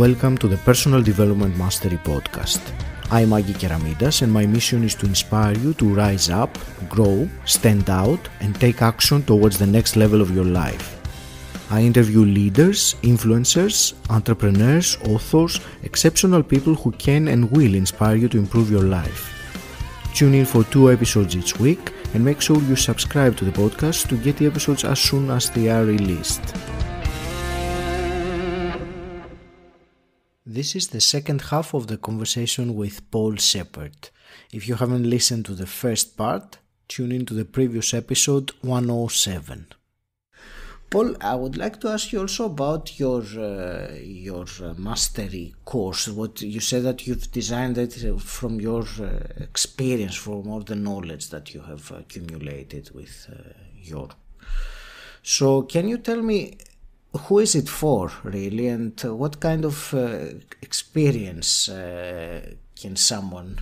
Welcome to the Personal Development Mastery Podcast. I'm Agi Keramidas and my mission is to inspire you to rise up, grow, stand out, and take action towards the next level of your life. I interview leaders, influencers, entrepreneurs, authors, exceptional people who can and will inspire you to improve your life. Tune in for two episodes each week and make sure you subscribe to the podcast to get the episodes as soon as they are released. This is the second half of the conversation with Paul Shepherd. If you haven't listened to the first part, tune in to the previous episode 107. Paul, I would like to ask you also about your uh, your uh, mastery course. What you said that you've designed it from your uh, experience, from all the knowledge that you have accumulated with uh, your. So, can you tell me who is it for, really, and what kind of uh, experience uh, can someone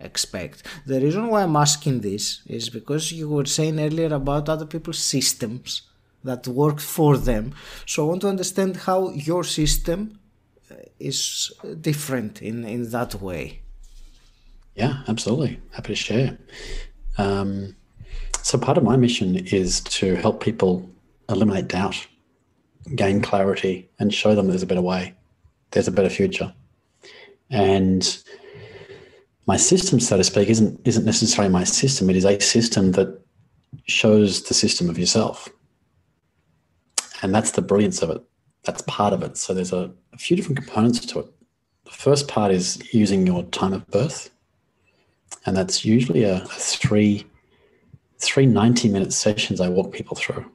expect? The reason why I'm asking this is because you were saying earlier about other people's systems that work for them. So I want to understand how your system uh, is different in, in that way. Yeah, absolutely. Happy to share. Um, so part of my mission is to help people eliminate doubt, gain clarity, and show them there's a better way, there's a better future. And my system, so to speak, isn't isn't necessarily my system. It is a system that shows the system of yourself and that's the brilliance of it. That's part of it. So there's a, a few different components to it. The first part is using your time of birth, and that's usually a, a three three 90 minute sessions I walk people through.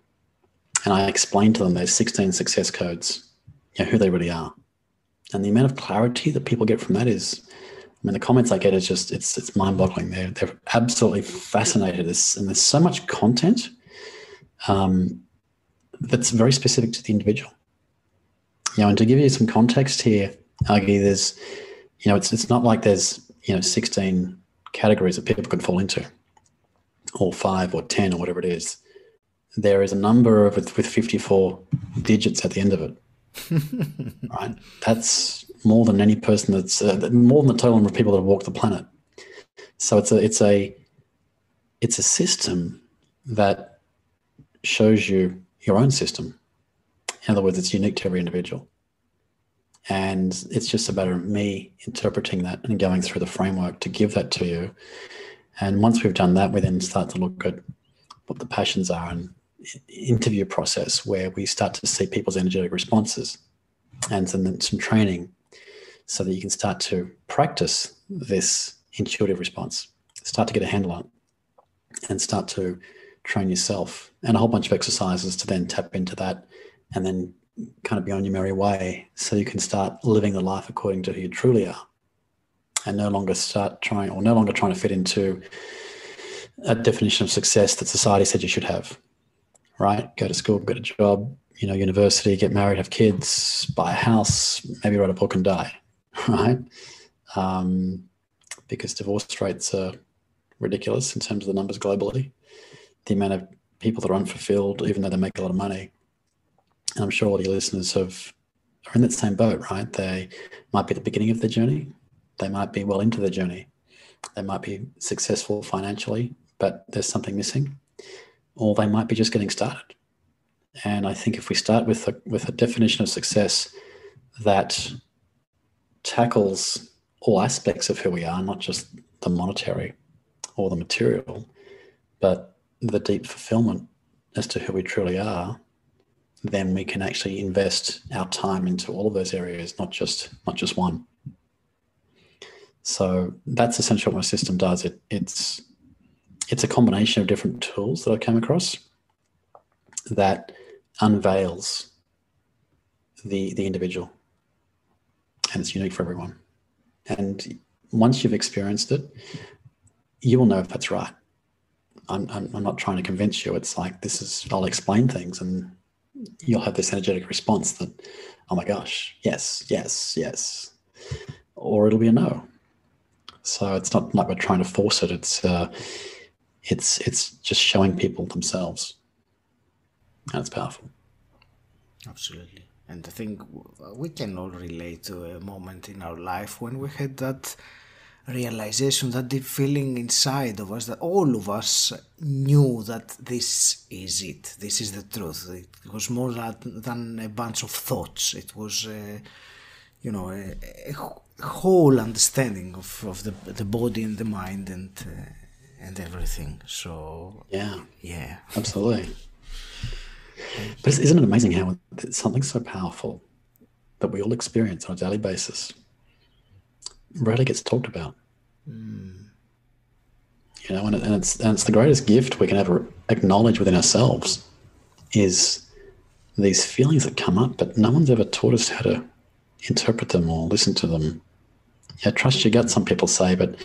And I explain to them those 16 success codes, you know, who they really are. And the amount of clarity that people get from that is, I mean, the comments I get is just, it's, it's mind boggling. They're, they're absolutely fascinated. There's, and there's so much content. Um, that's very specific to the individual. You know, and to give you some context here, Agi, there's, you know, it's it's not like there's you know 16 categories that people can fall into, or five or 10 or whatever it is. There is a number of with 54 digits at the end of it. right, that's more than any person that's uh, more than the total number of people that have walked the planet. So it's a it's a it's a system that shows you your own system. In other words, it's unique to every individual. And it's just a matter of me interpreting that and going through the framework to give that to you. And once we've done that, we then start to look at what the passions are and interview process where we start to see people's energetic responses and then some training so that you can start to practice this intuitive response, start to get a handle on it, and start to train yourself and a whole bunch of exercises to then tap into that and then kind of be on your merry way so you can start living the life according to who you truly are and no longer start trying or no longer trying to fit into a definition of success that society said you should have right go to school get a job you know university get married have kids buy a house maybe write a book and die right um, because divorce rates are ridiculous in terms of the numbers globally the amount of people that are unfulfilled, even though they make a lot of money. And I'm sure all your listeners have are in that same boat, right? They might be at the beginning of their journey. They might be well into their journey. They might be successful financially, but there's something missing. Or they might be just getting started. And I think if we start with a, with a definition of success that tackles all aspects of who we are, not just the monetary or the material, but the deep fulfillment as to who we truly are, then we can actually invest our time into all of those areas, not just not just one. So that's essentially what my system does. It, it's it's a combination of different tools that I came across that unveils the the individual, and it's unique for everyone. And once you've experienced it, you will know if that's right. I'm, I'm, I'm not trying to convince you. It's like this is I'll explain things and you'll have this energetic response that, oh my gosh, yes, yes, yes, or it'll be a no. So it's not like we're trying to force it. It's uh, it's it's just showing people themselves, and it's powerful. Absolutely. And I think we can all relate to a moment in our life when we had that realization, that deep feeling inside of us that all of us knew that this is it, this is the truth. It was more than a bunch of thoughts. It was, you know, a, a, whole understanding of, of the, the body and the mind and uh, and everything. So yeah, yeah, absolutely. But isn't it amazing how something so powerful that we all experience on a daily basis rarely gets talked about? Mm. You know, and, and it's and it's the greatest gift we can ever acknowledge within ourselves is these feelings that come up, but no one's ever taught us how to interpret them or listen to them. Yeah, trust your gut, some people say, but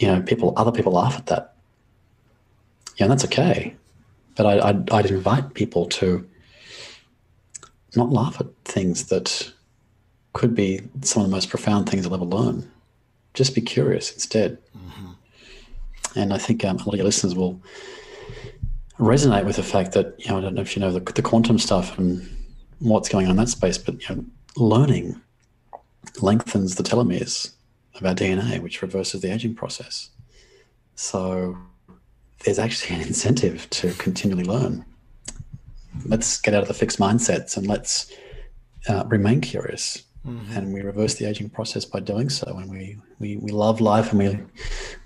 you know, people other people laugh at that. Yeah, and that's okay. But I, I'd, I'd invite people to not laugh at things that could be some of the most profound things they'll ever learn. Just be curious instead. Mm-hmm. And I think um, a lot of your listeners will resonate with the fact that, you know, I don't know if you know the, the quantum stuff and what's going on in that space, but you know, learning lengthens the telomeres of our DNA, which reverses the aging process. So there's actually an incentive to continually learn. Let's get out of the fixed mindsets and let's uh, remain curious. Mm-hmm. And we reverse the aging process by doing so. And we, we, we love life and we,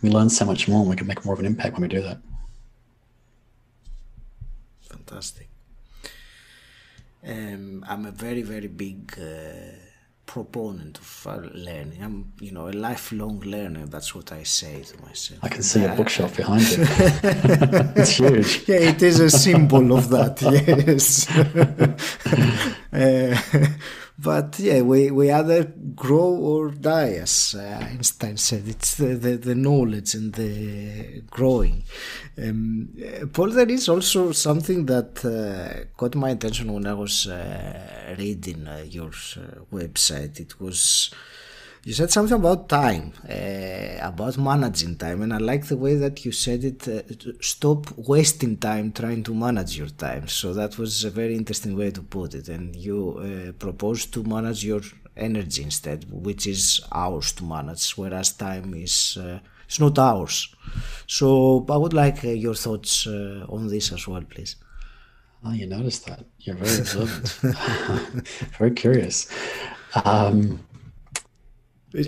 we learn so much more and we can make more of an impact when we do that. Fantastic. Um, I'm a very, very big uh, proponent of uh, learning. I'm, you know, a lifelong learner. That's what I say to myself. I can see a bookshelf behind you. it's huge. Yeah, it is a symbol of that. Yes. uh, but yeah, we, we either grow or die, as uh, Einstein said. It's the, the, the, knowledge and the growing. Um, Paul, there is also something that uh, caught my attention when I was uh, reading uh, your uh, website. It was you said something about time, uh, about managing time, and I like the way that you said it. Uh, stop wasting time trying to manage your time. So that was a very interesting way to put it. And you uh, proposed to manage your energy instead, which is ours to manage, whereas time is it's not ours. So I would like your thoughts on this as well, please. Oh, you noticed that. You're very observant, very curious. Um,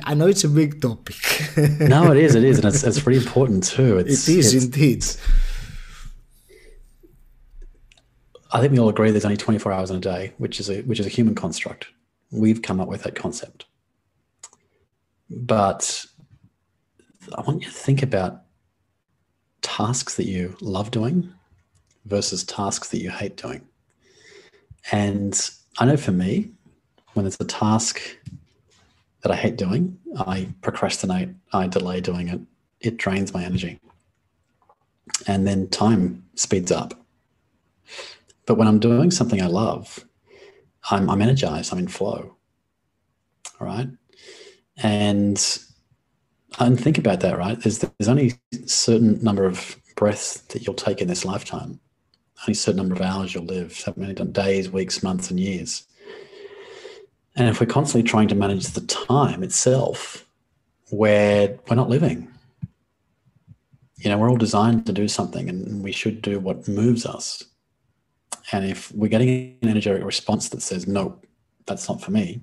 I know it's a big topic. no, it is. It is, and it's, it's pretty important too. It's, it is it's, indeed. I think we all agree there's only 24 hours in a day, which is a which is a human construct. We've come up with that concept, but I want you to think about tasks that you love doing versus tasks that you hate doing. And I know for me, when it's a task that I hate doing. I procrastinate, I delay doing it. It drains my energy. And then time speeds up. But when I'm doing something I love, I'm, I'm energized, I'm in flow. All right. And and think about that, right? There's there's only a certain number of breaths that you'll take in this lifetime, only a certain number of hours you'll live, so many days, weeks, months, and years. And if we're constantly trying to manage the time itself, where we're not living. You know, we're all designed to do something and we should do what moves us. And if we're getting an energetic response that says, no, that's not for me,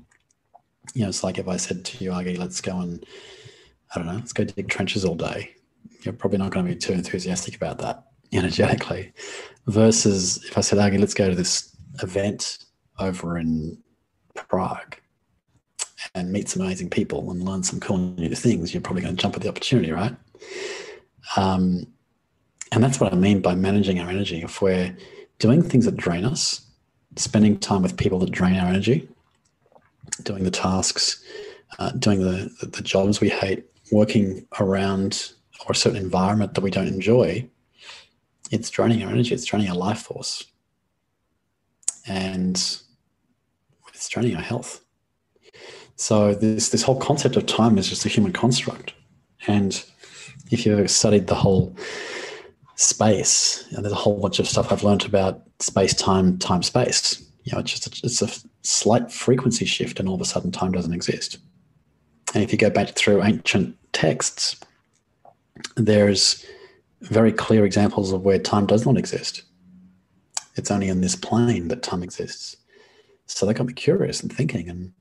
you know, it's like if I said to you, Agi, let's go and, I don't know, let's go dig trenches all day. You're probably not going to be too enthusiastic about that energetically. Versus if I said, Agi, let's go to this event over in Prague and meet some amazing people and learn some cool new things, you're probably going to jump at the opportunity, right? Um, and that's what I mean by managing our energy. If we're doing things that drain us, spending time with people that drain our energy, doing the tasks, uh, doing the, the, the jobs we hate, working around or a certain environment that we don't enjoy, it's draining our energy, it's draining our life force. And it's draining our health. So this this whole concept of time is just a human construct, and if you've ever studied the whole space, know, there's a whole bunch of stuff I've learned about space, time, time, space. You know, it's just a, it's a slight frequency shift, and all of a sudden time doesn't exist. And if you go back through ancient texts, there's very clear examples of where time does not exist. It's only in this plane that time exists. So that got me curious and thinking. And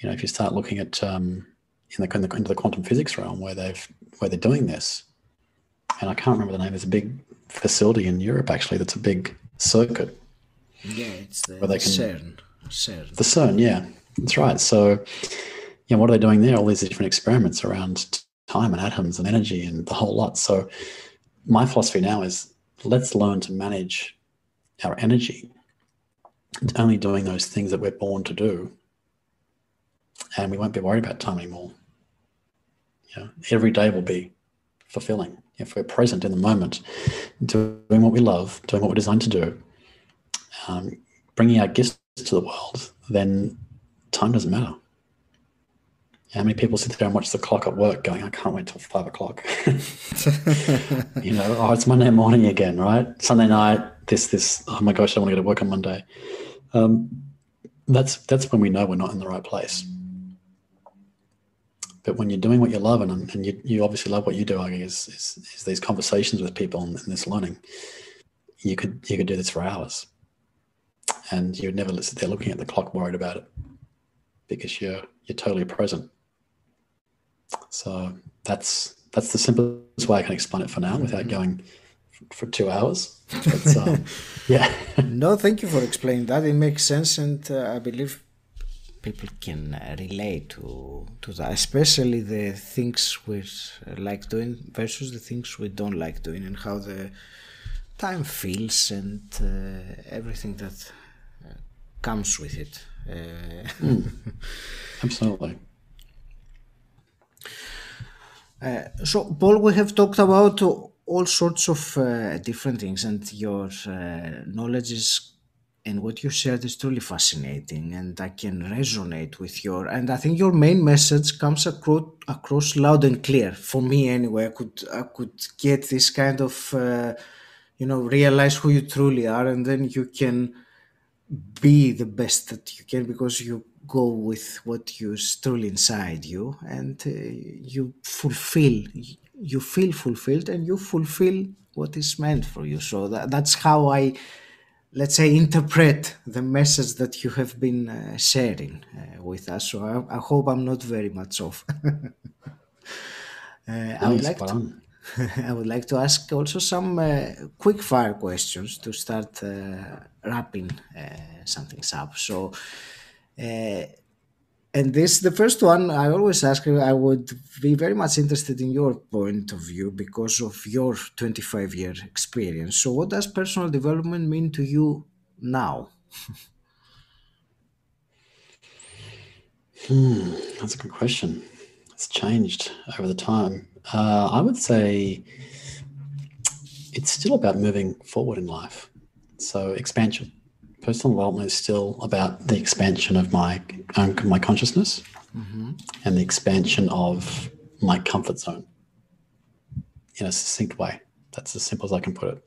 you know, if you start looking at um, in the, in the into the quantum physics realm where they've where they're doing this, and I can't remember the name. There's a big facility in Europe actually that's a big circuit. Yeah, it's the where they can, CERN. CERN. The CERN, yeah, that's right. So, yeah, what are they doing there? All these different experiments around time and atoms and energy and the whole lot. So, my philosophy now is let's learn to manage our energy. It's only doing those things that we're born to do, and we won't be worried about time anymore. Know, every day will be fulfilling if we're present in the moment, doing what we love, doing what we're designed to do, um, bringing our gifts to the world, then time doesn't matter. How many people sit there and watch the clock at work going, I can't wait till five o'clock? you know, oh, it's Monday morning again, right? Sunday night, this, this, oh my gosh, I want to go to work on Monday. Um, that's, that's when we know we're not in the right place. But when you're doing what you love, and, and you, you obviously love what you do, I guess, is, is these conversations with people and, and this learning, you could you could do this for hours, and you'd never sit there looking at the clock, worried about it, because you're you're totally present. So that's that's the simplest way I can explain it for now, without going for two hours. But, um, yeah. no, thank you for explaining that. It makes sense, and uh, I believe people can uh, relate to to that, especially the things we uh, like doing versus the things we don't like doing, and how the time feels and uh, everything that uh, comes with it. mm. Absolutely. Uh, so, Paul, we have talked about all sorts of uh, different things, and your knowledge is and what you shared is truly fascinating and i can resonate with your and i think your main message comes across, across loud and clear for me anyway. I could i could get this kind of uh, you know realize who you truly are and then you can be the best that you can because you go with what you truly inside you and uh, you fulfill you feel fulfilled and you fulfill what is meant for you so that, that's how i let's say, interpret the message that you have been uh, sharing uh, with us. So I, I, hope I'm not very much off. Uh, I would like to. I would like to ask also some uh, quick fire questions to start uh, wrapping something up. So, and this the first one i always ask i would be very much interested in your point of view because of your 25 year experience. So what does personal development mean to you now? Hmm, that's a good question. It's changed over the time. Uh, i would say it's still about moving forward in life. So expansion personal development is still about the expansion of my um, my consciousness mm-hmm. and the expansion of my comfort zone in a succinct way. That's as simple as I can put it.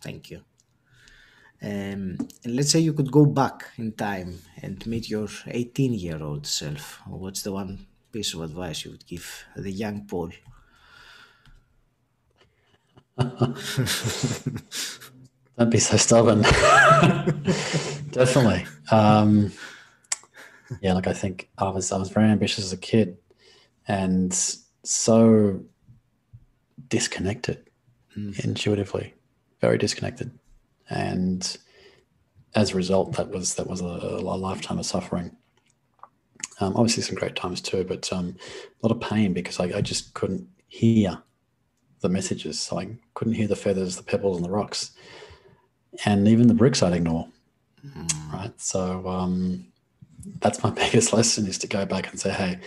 Thank you. Um, let's say you could go back in time and meet your 18 year old self. What's the one piece of advice you would give the young Paul? Don't be so stubborn. Definitely. Um, yeah, like I think I was I was very ambitious as a kid, and so disconnected mm. intuitively, very disconnected, and as a result, that was that was a, a lifetime of suffering. Um, obviously, some great times too, but um, a lot of pain because I, I just couldn't hear the messages. So I couldn't hear the feathers, the pebbles, and the rocks and even the bricks I'd ignore. Mm. Right. So um, that's my biggest lesson is to go back and say, hey,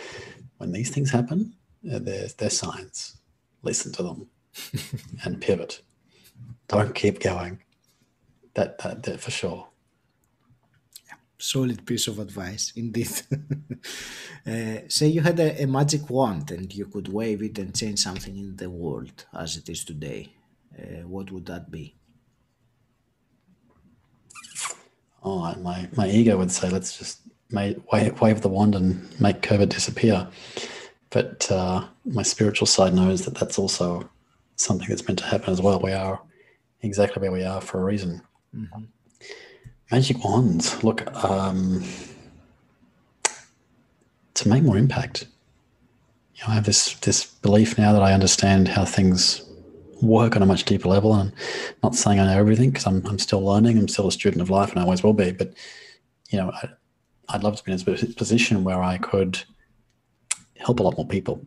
when these things happen, they're, they're signs. Listen to them and pivot. Don't keep going. That, that, that for sure. Solid piece of advice, indeed. uh, say you had a, a, magic wand and you could wave it and change something in the world as it is today. Uh, what would that be? Oh, my my ego would say, let's just wave, wave the wand and make COVID disappear. But uh, my spiritual side knows that that's also something that's meant to happen as well. We are exactly where we are for a reason. Mm-hmm. Magic wands, look, um, to make more impact. You know, I have this this belief now that I understand how things work on a much deeper level. And I'm not saying I know everything because I'm, I'm still learning. I'm still a student of life and I always will be. But, you know, I, I'd love to be in a position where I could help a lot more people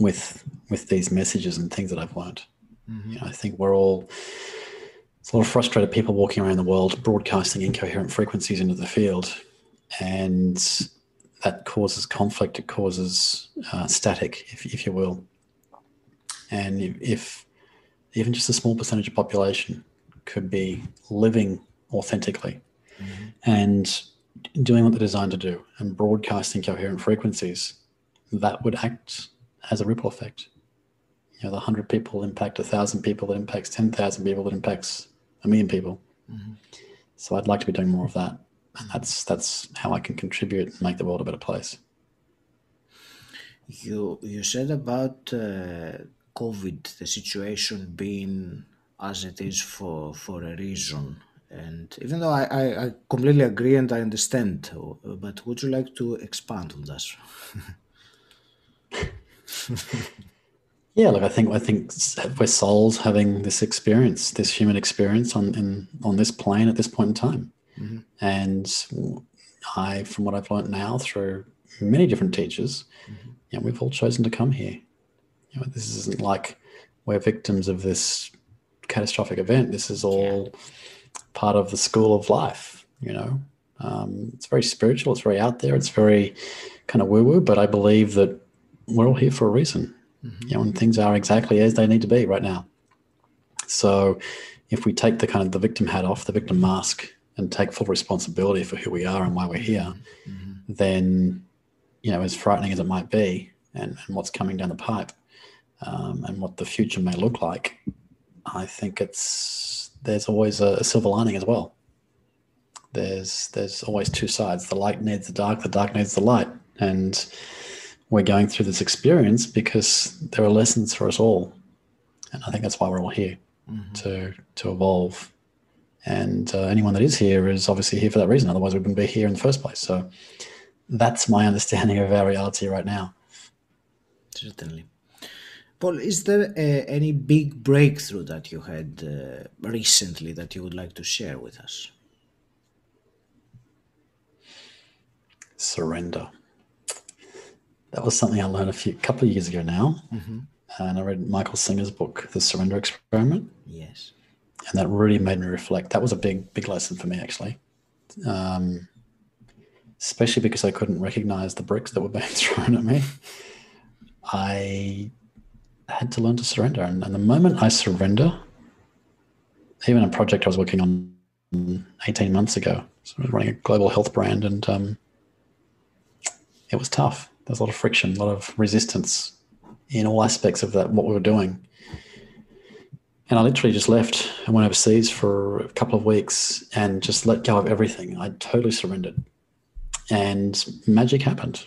with with these messages and things that I've learned. Mm-hmm. You know, I think we're all it's a lot of frustrated people walking around the world broadcasting incoherent frequencies into the field, and that causes conflict. It causes uh, static, if, if you will. And if, if even just a small percentage of population could be living authentically mm-hmm. and doing what they're designed to do and broadcasting coherent frequencies, that would act as a ripple effect. You know, the 100 people impact a 1,000 people, that impacts 10,000 people, that impacts a million people. Mm-hmm. So I'd like to be doing more of that. And that's that's how I can contribute and make the world a better place. You you said about uh, COVID, the situation being as it is for for a reason. And even though I, I, I completely agree and I understand, uh, but would you like to expand on this? yeah, look, I think I think we're souls having this experience, this human experience on in, on this plane at this point in time, mm-hmm. and I, from what I've learned now through many different teachers, mm-hmm. you know, we've all chosen to come here you know, this isn't like we're victims of this catastrophic event. This is all yeah. part of the school of life. You know, um, it's very spiritual. It's very out there. It's very kind of woo woo. But I believe that we're all here for a reason. Mm-hmm. You know, and things are exactly as they need to be right now. So, if we take the kind of the victim hat off, the victim mask, and take full responsibility for who we are and why we're here, mm-hmm. then, you know, as frightening as it might be, and, and what's coming down the pipe, um, and what the future may look like, I think it's there's always a, a, silver lining as well. There's there's always two sides. The light needs the dark. The dark needs the light, and we're going through this experience because there are lessons for us all, and I think that's why we're all here mm-hmm. to to evolve. And uh, anyone that is here is obviously here for that reason. Otherwise, we wouldn't be here in the first place. So that's my understanding of our reality right now. Certainly. Paul, is there uh, any big breakthrough that you had uh, recently that you would like to share with us? Surrender. That was something I learned a few couple of years ago now, mm-hmm. and I read Michael Singer's book, The Surrender Experiment. Yes, and that really made me reflect. That was a big, big lesson for me, actually. Um, especially because I couldn't recognize the bricks that were being thrown at me. I had to learn to surrender. And, and the moment I surrender, even a project I was working on 18 months ago, so I was running a global health brand, and um, it was tough. There's a lot of friction, a lot of resistance in all aspects of that, what we were doing. And I literally just left and went overseas for a couple of weeks and just let go of everything. I totally surrendered. And magic happened.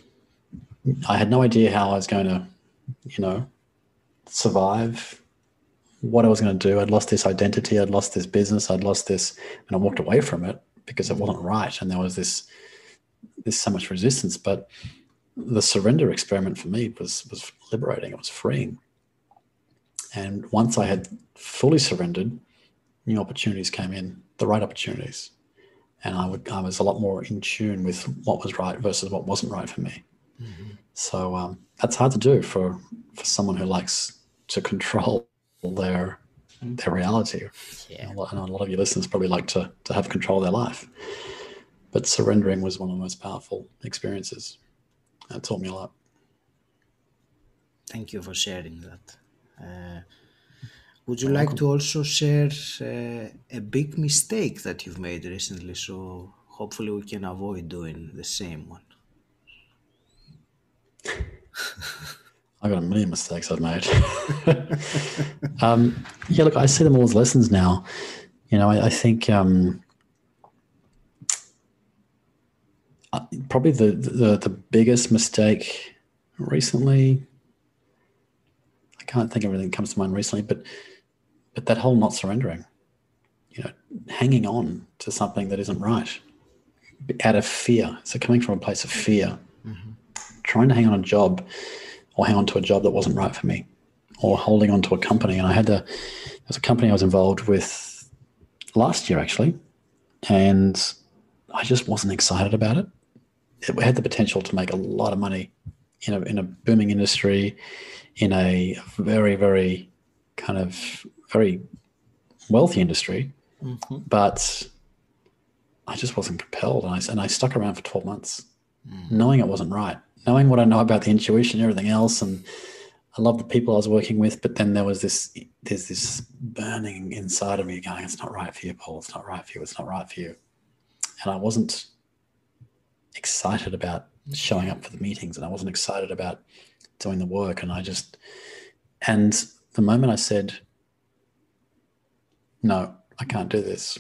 I had no idea how I was going to, you know, survive what I was going to do. I'd lost this identity. I'd lost this business. I'd lost this, and I walked away from it because it wasn't right. And there was this, this so much resistance. But the surrender experiment for me was was liberating. It was freeing. And once I had fully surrendered, new opportunities came in, the right opportunities, and I would I was a lot more in tune with what was right versus what wasn't right for me. Mm-hmm. So um, that's hard to do for for someone who likes to control their their reality. Yeah. And a lot of your listeners probably like to to have control of their life. But surrendering was one of the most powerful experiences. It taught me a lot. Thank you for sharing that. Uh, would you like to also share uh, a big mistake that you've made recently? So hopefully we can avoid doing the same one. I've got a million mistakes I've made. um, yeah, look, I see them all as lessons now. You know, I, I think um, probably the, the the biggest mistake recently. I can't think of anything that comes to mind recently, but but that whole not surrendering, you know, hanging on to something that isn't right out of fear. So coming from a place of fear, mm-hmm. trying to hang on a job or hang on to a job that wasn't right for me, or holding on to a company. And I had to, there was a company I was involved with last year actually, and I just wasn't excited about it. It had the potential to make a lot of money in a, in a booming industry, in a very, very kind of very wealthy industry. Mm-hmm. But I just wasn't compelled. And I, and I stuck around for 12 months, mm. knowing it wasn't right, knowing what I know about the intuition and everything else. And I love the people I was working with, but then there was this, there's this burning inside of me going, it's not right for you, Paul. It's not right for you. It's not right for you. And I wasn't excited about showing up for the meetings and I wasn't excited about doing the work. And I just, and the moment I said, no, I can't do this,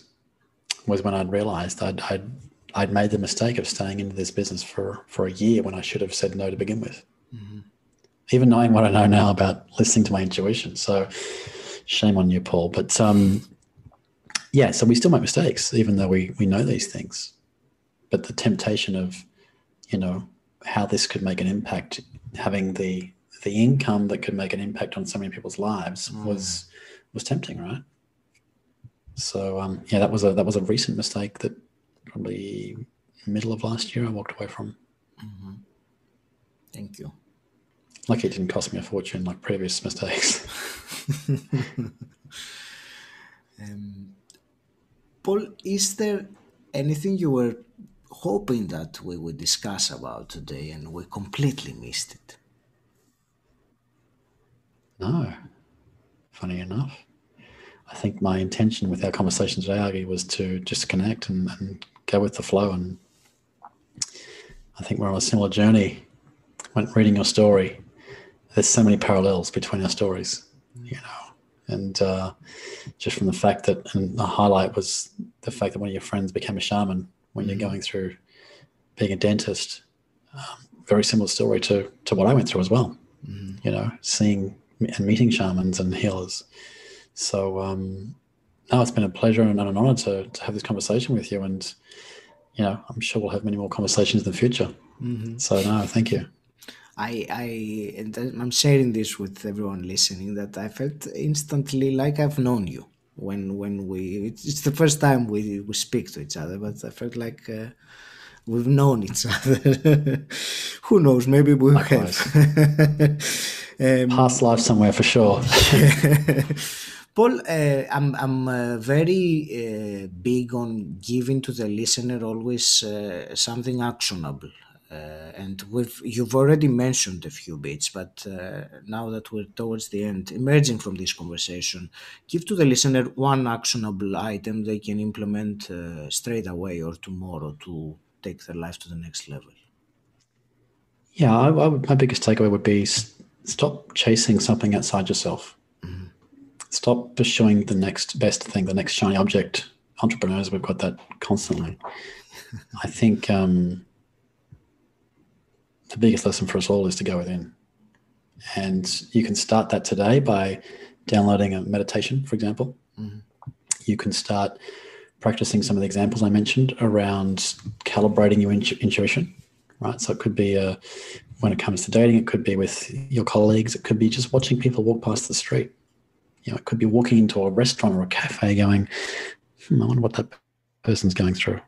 was when I'd realized I'd, I'd, I'd made the mistake of staying into this business for, for a year when I should have said no to begin with. Mm-hmm. Even knowing what I know now about listening to my intuition. So shame on you, Paul. But um, yeah, so we still make mistakes, even though we, we know these things. But the temptation of, you know, how this could make an impact, having the the income that could make an impact on so many people's lives mm. was was tempting, right? So um, yeah, that was a that was a recent mistake that probably middle of last year I walked away from. Mm-hmm. Thank you. Lucky it didn't cost me a fortune like previous mistakes. um, Paul, is there anything you were hoping that we would discuss about today and we completely missed it? No. Funny enough. I think my intention with our conversation today, Agi, was to just connect and, and go with the flow. And I think we're on a similar journey. When reading your story, there's so many parallels between our stories, you know. And uh, just from the fact that, and the highlight was the fact that one of your friends became a shaman when you're mm-hmm. going through being a dentist. Um, very similar story to to what I went through as well. Mm. You know, seeing and meeting shamans and healers so um, no, it's been a pleasure and an honor to, to have this conversation with you. And, you know, I'm sure we'll have many more conversations in the future. Mm-hmm. So no, thank you. I, I, and I'm sharing this with everyone listening that I felt instantly like I've known you when, when we, it's the first time we, we speak to each other, but I felt like, uh, we've known each other. Who knows? Maybe we Likewise. have. um, Past life somewhere for sure. Paul, uh, I'm, I'm uh, very uh, big on giving to the listener always uh, something actionable. Uh, and we've, you've already mentioned a few bits, but uh, now that we're towards the end, emerging from this conversation, give to the listener one actionable item they can implement straight away or tomorrow to take their life to the next level. Yeah, I, I, my biggest takeaway would be stop chasing something outside yourself stop pursuing the next best thing, the next shiny object. Entrepreneurs, we've got that constantly. I think um, the biggest lesson for us all is to go within. And you can start that today by downloading a meditation, for example. Mm-hmm. You can start practicing some of the examples I mentioned around calibrating your intu- intuition, right? So it could be a, uh, when it comes to dating, it could be with your colleagues, it could be just watching people walk past the street you know, it could be walking into a restaurant or a cafe going, hmm, I wonder what that person's going through.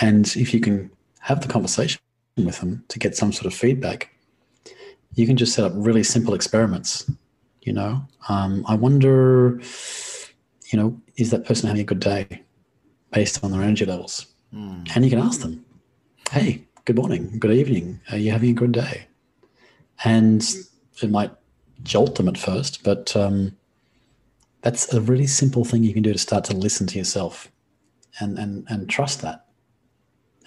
And if you can have the conversation with them to get some sort of feedback, you can just set up really simple experiments. You know, um, I wonder, you know, is that person having a good day based on their energy levels? Mm. And you can ask them, hey, good morning, good evening, are you having a good day? And it might jolt them at first, but um, that's a really simple thing you can do to start to listen to yourself and and and trust that.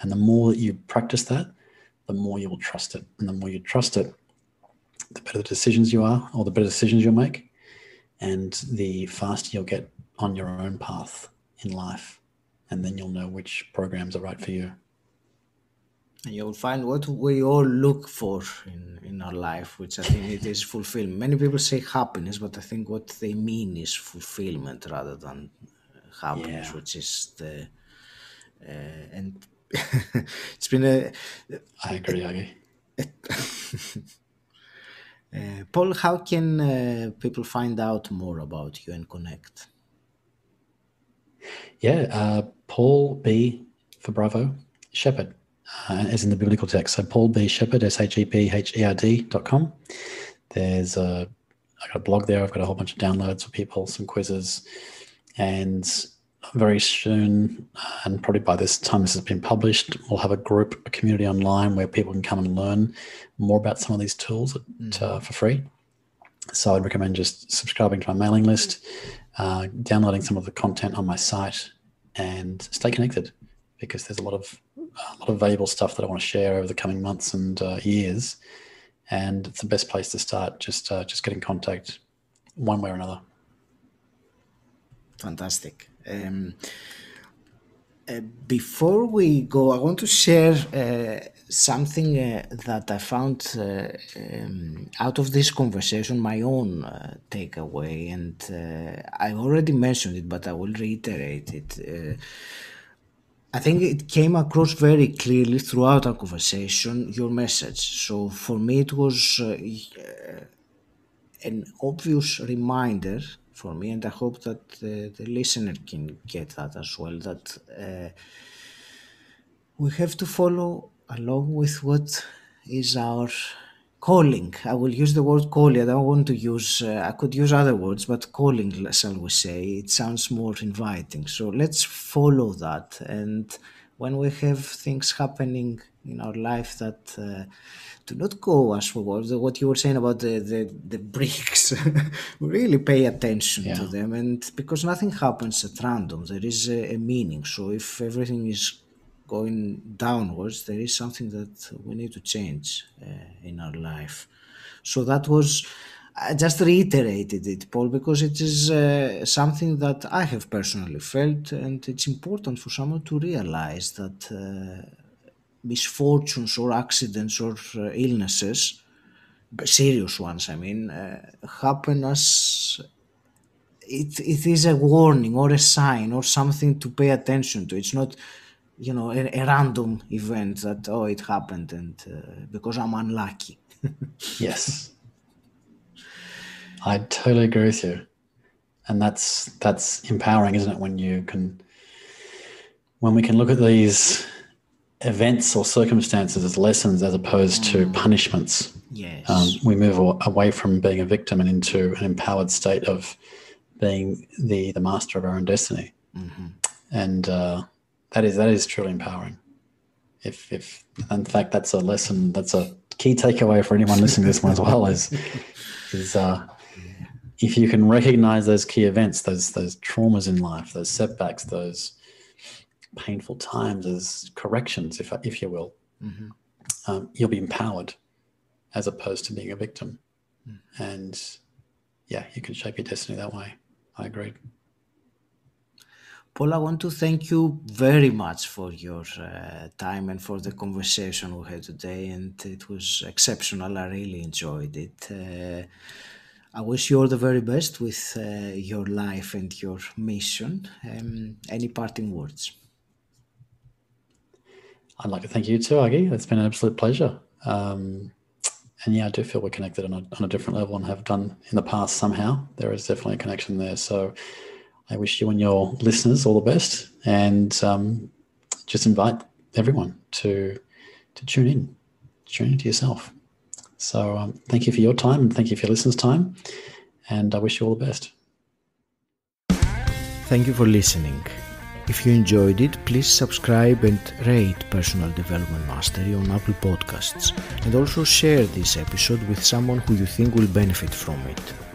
And the more that you practice that the more you will trust it. And the more you trust it the better the decisions you are or the better decisions you'll make and the faster you'll get on your own path in life. And then you'll know which programs are right for you And you'll find what we all look for in, in our life, which I think it is fulfillment. Many people say happiness, but I think what they mean is fulfillment rather than happiness, yeah. which is the uh, and it's been a. I agree, Agi. uh, Paul, how can uh, people find out more about you and connect? Yeah, uh, Paul B for Bravo Shepherd, uh, as in the biblical text. So Paul B Shepherd, S H E P H E R D dot com. There's a I got a blog there. I've got a whole bunch of downloads for people, some quizzes, and very soon, and probably by this time this has been published, we'll have a group, a community online where people can come and learn more about some of these tools mm. uh, for free. So I'd recommend just subscribing to my mailing list, uh, downloading some of the content on my site, and stay connected because there's a lot of a lot of valuable stuff that I want to share over the coming months and uh, years. And it's the best place to start. Just uh, just get in contact, one way or another. Fantastic. Um, uh, before we go, I want to share uh, something uh, that I found uh, um, out of this conversation, my own takeaway, and I already mentioned it, but I will reiterate it. I think it came across very clearly throughout our conversation, your message. So for me, it was an obvious reminder for me, and I hope that the, the listener can get that as well. That uh, we have to follow along with what is our calling. I will use the word calling. I don't want to use. Uh, I could use other words, but calling, shall we say? It sounds more inviting. So let's follow that. And when we have things happening in our life that uh, to not go as forward. What you were saying about the the, the bricks, really pay attention yeah. to them, and because nothing happens at random, there is a, a, meaning. So if everything is going downwards, there is something that we need to change uh, in our life. So that was. I just reiterated it, Paul, because it is uh, something that I have personally felt, and it's important for someone to realize that uh, misfortunes or accidents or uh, illnesses, serious ones, I mean, uh, happen as it, it is a warning or a sign or something to pay attention to. It's not, you know, a, a random event that, oh, it happened and uh, because I'm unlucky. yes. I totally agree with you. And that's that's empowering, isn't it? When you can when we can look at these events or circumstances as lessons as opposed to mm. punishments. Yes. Um, we move away from being a victim and into an empowered state of being the the master of our own destiny. Mm-hmm. And uh, that is that is truly empowering. If if in fact that's a lesson, that's a key takeaway for anyone listening to this one as well is is uh, if you can recognize those key events, those those traumas in life, those setbacks, those painful times as corrections, if if you will, mm-hmm. um, you'll be empowered as opposed to being a victim. Mm. And yeah, you can shape your destiny that way. I agree. Paul, I want to thank you very much for your uh, time and for the conversation we had today. And it was exceptional. I really enjoyed it. Uh, I wish you all the very best with uh, your life and your mission. Um, any parting words? I'd like to thank you too, Agi. It's been an absolute pleasure. Um, and yeah, I do feel we're connected on a, on a different level and have done in the past somehow. There is definitely a connection there. So I wish you and your listeners all the best and um, just invite everyone to to tune in, tune into yourself. So um, thank you for your time and thank you for your listeners' time. And I wish you all the best. Thank you for listening. If you enjoyed it, please subscribe and rate Personal Development Mastery on Apple Podcasts and also share this episode with someone who you think will benefit from it.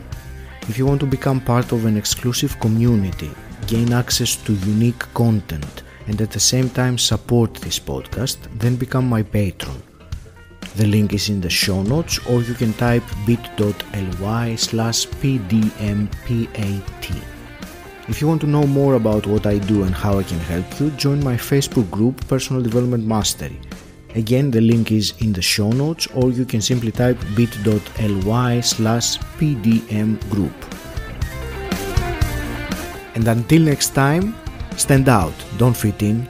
If you want to become part of an exclusive community, gain access to unique content, and at the same time support this podcast, then become my patron. The link is in the show notes or you can type bit.ly slash pdmpat. If you want to know more about what I do and how I can help you, join my Facebook group Personal Development Mastery. Again, the link is in the show notes or you can simply type bit.ly slash pdm group. And until next time, stand out, don't fit in,